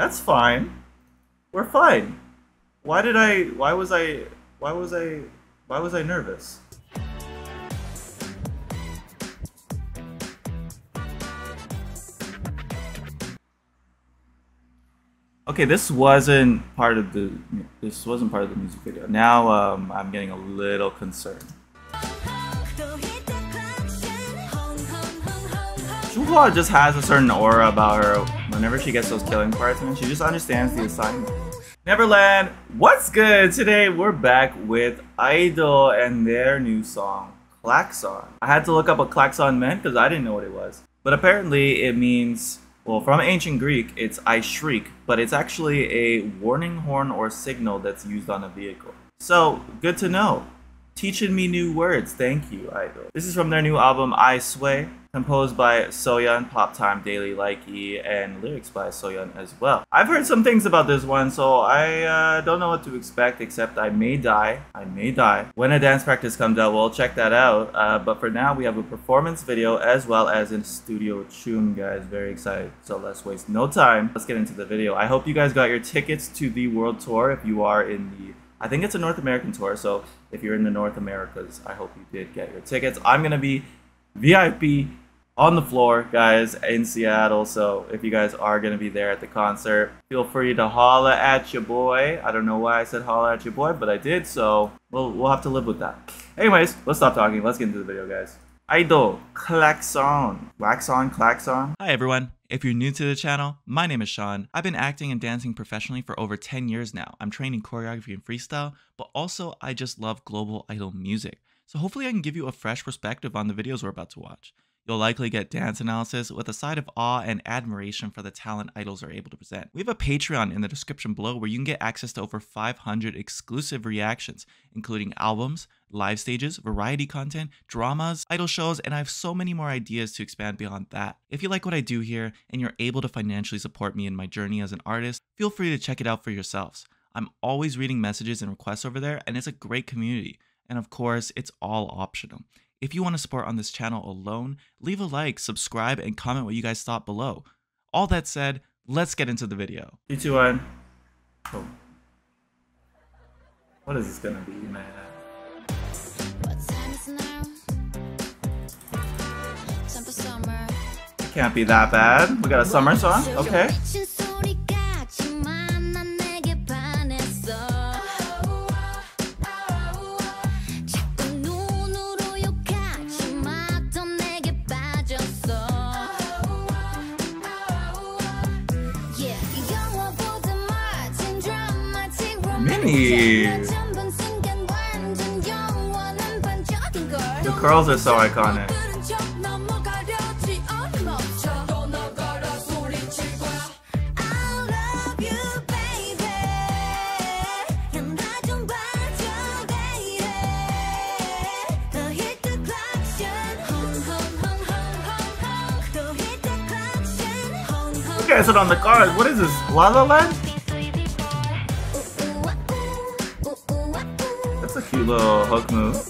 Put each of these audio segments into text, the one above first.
That's fine. We're fine. Why did I? Why was I? Why was I? Why was I nervous? Okay, this wasn't part of the this wasn't part of the music video. Now um, I'm getting a little concerned. Shuhua just has a certain aura about her whenever she gets those killing parts, and she just understands the assignment. Neverland, what's good? Today we're back with Idol and their new song, Klaxon. I had to look up what Klaxon meant because I didn't know what it was. But apparently it means well, from ancient Greek, it's I shriek, but it's actually a warning horn or signal that's used on a vehicle. So, good to know. Teaching me new words, thank you, Idol. This is from their new album, I Sway composed by Soyeon, Pop Time, Daily Likey, and lyrics by Soyeon as well. I've heard some things about this one, so I uh, don't know what to expect, except I may die. I may die. When a dance practice comes out, we'll check that out. Uh, but for now, we have a performance video as well as in studio Choom, guys. Very excited. So let's waste no time. Let's get into the video. I hope you guys got your tickets to the world tour if you are in the I think it's a North American tour, so if you're in the North Americas, I hope you did get your tickets. I'm gonna be VIP on the floor, guys, in Seattle. So if you guys are going to be there at the concert, feel free to holla at your boy. I don't know why I said holla at your boy, but I did. So we'll, we'll have to live with that. Anyways, let's stop talking. Let's get into the video, guys. Idol, klaxon. Wax on, klaxon. Hi, everyone. If you're new to the channel, my name is Sean. I've been acting and dancing professionally for over 10 years now. I'm training choreography and freestyle, but also I just love global idol music. So hopefully I can give you a fresh perspective on the videos we're about to watch. You'll likely get dance analysis with a side of awe and admiration for the talent idols are able to present. We have a Patreon in the description below where you can get access to over 500 exclusive reactions, including albums, live stages, variety content, dramas, idol shows, and I have so many more ideas to expand beyond that. If you like what I do here and you're able to financially support me in my journey as an artist, feel free to check it out for yourselves. I'm always reading messages and requests over there, and it's a great community. And of course, it's all optional. If you want to support on this channel alone, leave a like, subscribe, and comment what you guys thought below. All that said, let's get into the video. 3, 2, 1. Oh. What is this gonna be, man? Can't be that bad. We got a summer song? Okay. The curls are so iconic. You guys are on the cars. What is this? La La Land? That's a cute little hook move.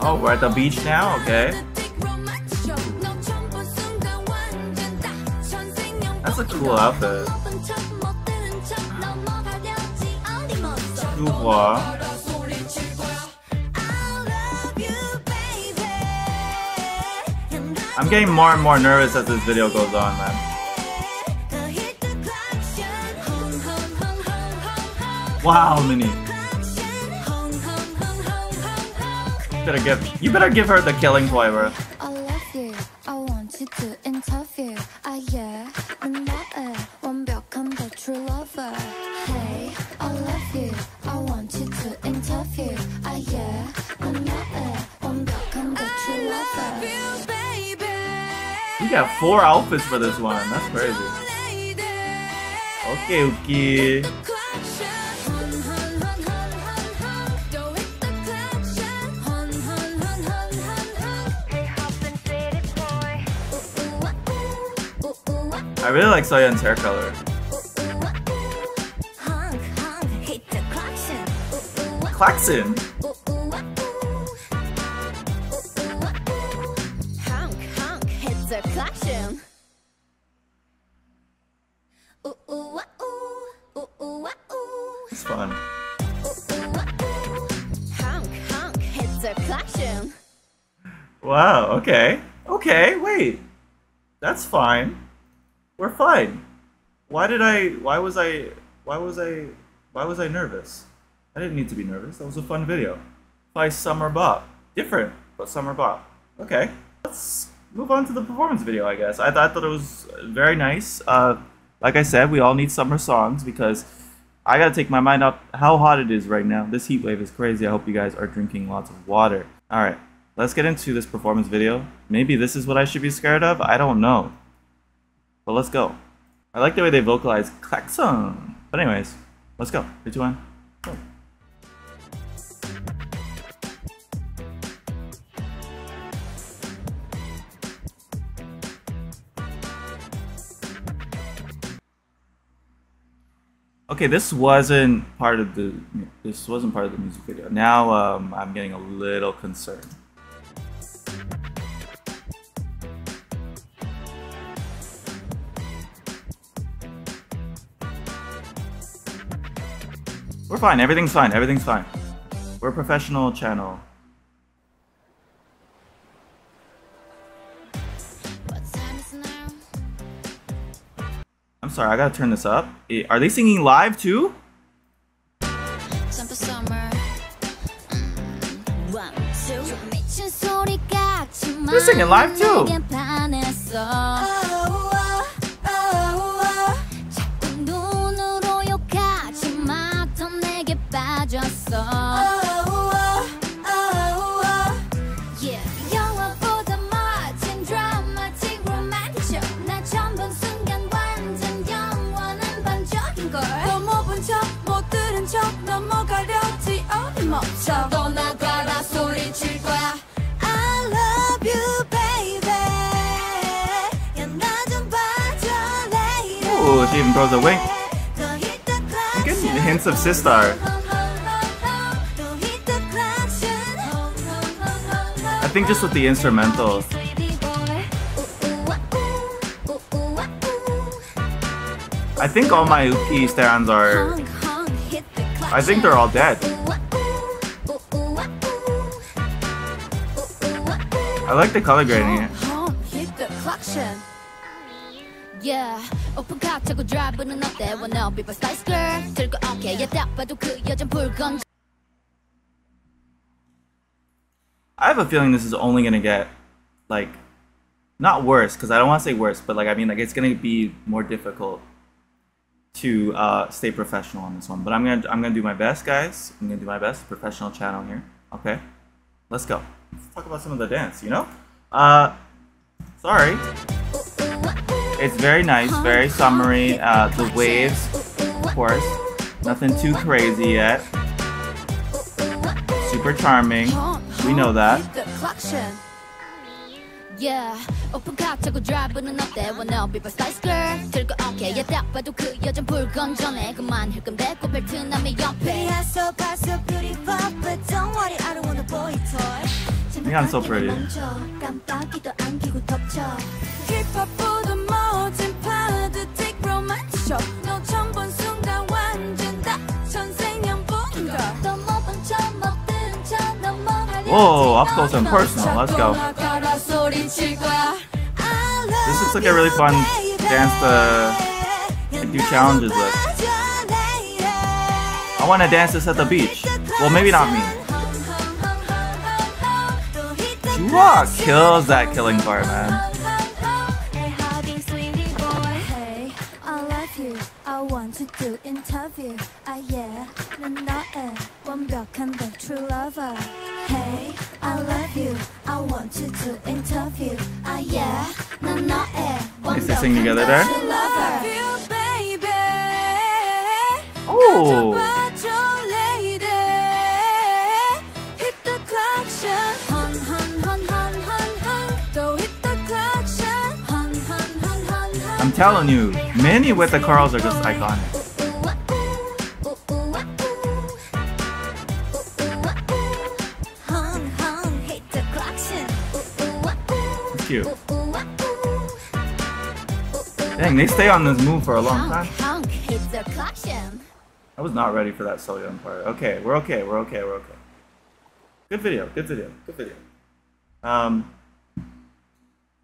Oh, we're at the beach now? Okay. That's a cool outfit. Shuhua. I'm getting more and more nervous as this video goes on, man. Wow, Minnie. Better give you better give her the killing flavor. I love you. I want you to interview. Ah yeah, 난 나의 완벽한 the true lover. Hey, I love you. I want you to interview. Ah yeah, 난 나의 완벽한 the true lover. You got four outfits for this one. That's crazy. 꽤 웃 I really like Soyeon's hair color. Klaxon. It's fun. Wow, okay. Okay, wait. That's fine. We're fine. Why did I why was I why was I why was I nervous? I didn't need to be nervous. That was a fun video. By Summer Bop. Different, but Summer Bop. Okay. Let's move on to the performance video, I guess. I, th- I thought it was very nice. Uh, like I said, we all need summer songs because I gotta take my mind off how hot it is right now. This heat wave is crazy. I hope you guys are drinking lots of water. Alright, let's get into this performance video. Maybe this is what I should be scared of? I don't know. But let's go. I like the way they vocalize klaxon. But anyways, let's go. 3, 2, 1, go. Okay, this wasn't part of the this wasn't part of the music video. Now um, I'm getting a little concerned. We're fine. Everything's fine. Everything's fine. We're a professional channel. I'm sorry. I gotta turn this up. Eh, Are they singing live too? They're singing live too. Yeah, 영화보다 멋진 드라마틱 로맨틱 날 처음 본 순간 완전 영원한 반전인 걸. 너못 척못 들은 척 넘어가려지 어림없어. 떠나가라 소리칠 거야. I love you, baby. 야나좀 봐줘, lady. Ooh, she even throws a hints of Sistar. I think just with the instrumental. I think all my Yuqi stands are. I think they're all dead. I like the color grading. Yeah, 오픈 카 차고 드라이브는 어때? Wanna be my spice girl? 들고 오케이, 딱 봐도 그 여잔 불건. I have a feeling this is only gonna get like not worse because I don't want to say worse, but like I mean like it's gonna be more difficult to uh, stay professional on this one. But I'm gonna I'm gonna do my best, guys. I'm gonna do my best. Professional channel here. Okay, let's go. Let's talk about some of the dance. You know, uh, sorry. It's very nice, very summery. Uh, the waves, of course, nothing too crazy yet. Super charming. We know that. Yeah, 오픈 카 차고 드라이브는 어때? Wanna be my spice girl? 들고 오케이, 딱 봐도 그 여잔 불건전해. 그만 힐끔대고 벨트 남의 옆에. so fast, so beautiful, but don't worry, I don't wanna boy toy. think I'm so pretty. 깜빡이도 안기고 덮쳐. 힙합보다 멋진 파드틱 로 Whoa, up close and personal. Let's go. This looks like a really fun dance to do challenges with. I want to dance this at the beach. Well, maybe not me. Jua kills that killing part, man. Is they sing together? there. Oh! I'm telling you, Minnie with the curls are just iconic. Cute. Dang, they stay on this move for a long time. I was not ready for that Soyeon part. Okay, we're okay, we're okay, we're okay. Good video, good video, good video. Um,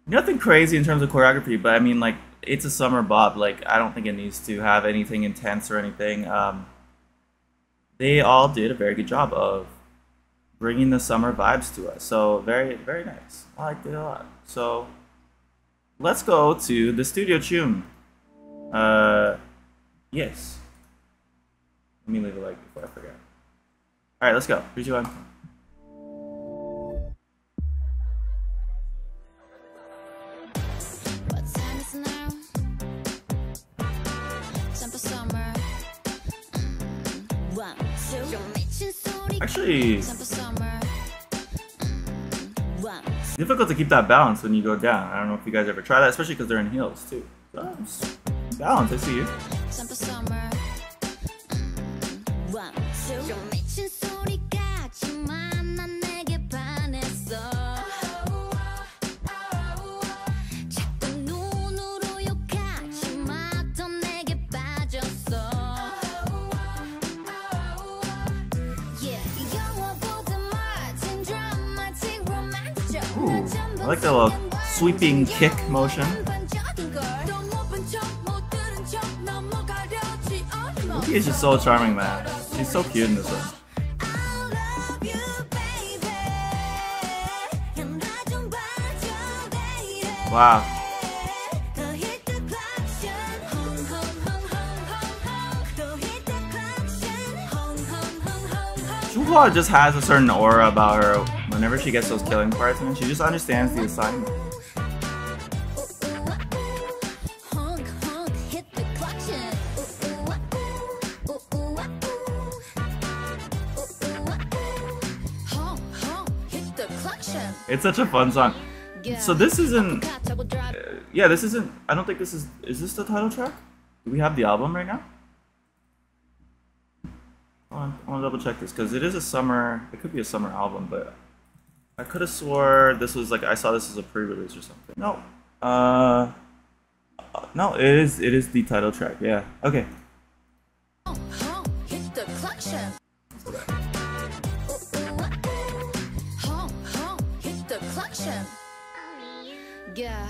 nothing crazy in terms of choreography, but I mean, like, it's a summer bob. Like, I don't think it needs to have anything intense or anything. Um, they all did a very good job of bringing the summer vibes to us. So very, very nice. I liked it a lot. So let's go to the studio Choom. Uh, yes. Let me leave a like before I forget. All right, let's go. Three, two, one. What one, difficult to keep that balance when you go down. I don't know if you guys ever try that, especially because they're in heels too. Balance, I see you. Mm, one, two. I like that little sweeping kick motion. Yuqi is just so charming, man. She's so cute in this one. Wow. Shuhua just has a certain aura about her whenever she gets those killing parts, and she just understands the assignment. It's such a fun song. So this isn't. uh, yeah, this isn't. I don't think this is. Is this the title track? Do we have the album right now? I want to double check this because it is a summer. It could be a summer album, but I could have swore this was like I saw this as a pre-release or something. No. Uh. No, it is. It is the title track. Yeah. Okay. Honk, honk, hit the clutches. Honk, honk, hit the clutches. Yeah,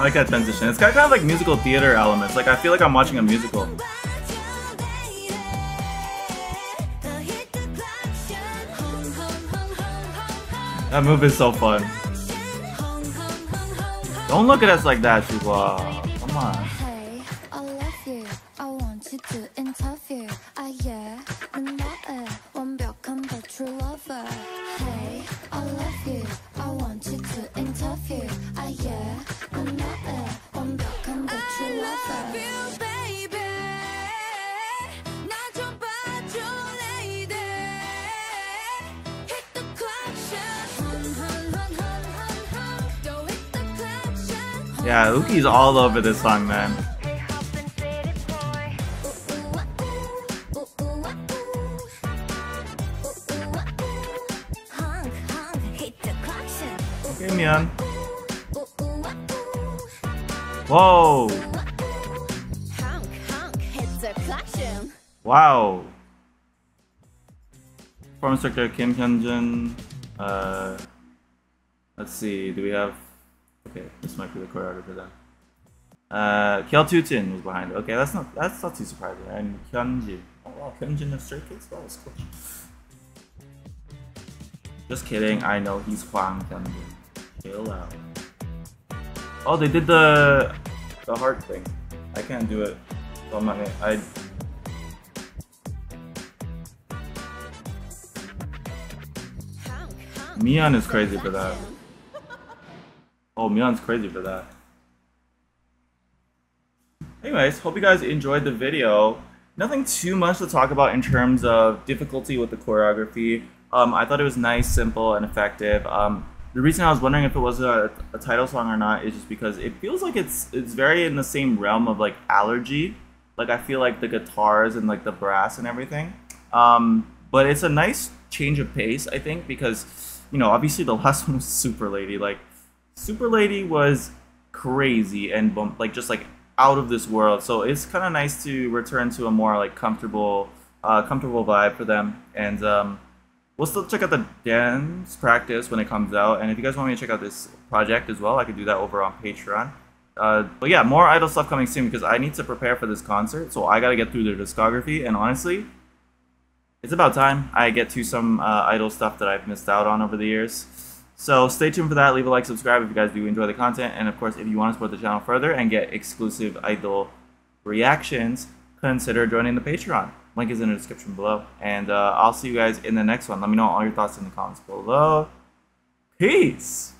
I like that transition. It's got kind of like musical theater elements. Like I feel like I'm watching a musical. That move is so fun. Don't look at us like that, Shuhua. Come on. Yeah, Yuqi's all over this song, man. Okay, Whoa! Wow. Performance director Kim Hyunjin. Uh, let's see. Do we have? Okay, this might be the choreographer then. Uh, Kyeol Tutin was behind it. Okay, that's not that's not too surprising. And Hyunji. Oh wow, Hyunjin of Stray Kids. That was cool. Just kidding. I know he's Hwang Hyunjin. Chill out. Oh, they did the the heart thing. I can't do it. So I'm not gonna, I Miyeon is crazy for that. Oh, Miyeon's crazy for that. Anyways, hope you guys enjoyed the video. Nothing too much to talk about in terms of difficulty with the choreography. Um, I thought it was nice, simple, and effective. Um, the reason I was wondering if it was a, a, title song or not is just because it feels like it's it's very in the same realm of like allergy. Like I feel like the guitars and like the brass and everything. Um, but it's a nice change of pace, I think, because you know obviously the last one was Super Lady. Like Super Lady was crazy and like just like out of this world. So it's kind of nice to return to a more like comfortable, uh, comfortable vibe for them. And um, we'll still check out the dance practice when it comes out. And if you guys want me to check out this project as well, I could do that over on Patreon. Uh, but yeah, more idol stuff coming soon because I need to prepare for this concert. So I gotta get through their discography. And honestly, it's about time I get to some uh, idol stuff that I've missed out on over the years. So stay tuned for that. Leave a like, subscribe if you guys do enjoy the content. And of course, if you want to support the channel further and get exclusive idol reactions, consider joining the Patreon. Link is in the description below. And uh, I'll see you guys in the next one. Let me know all your thoughts in the comments below. Peace!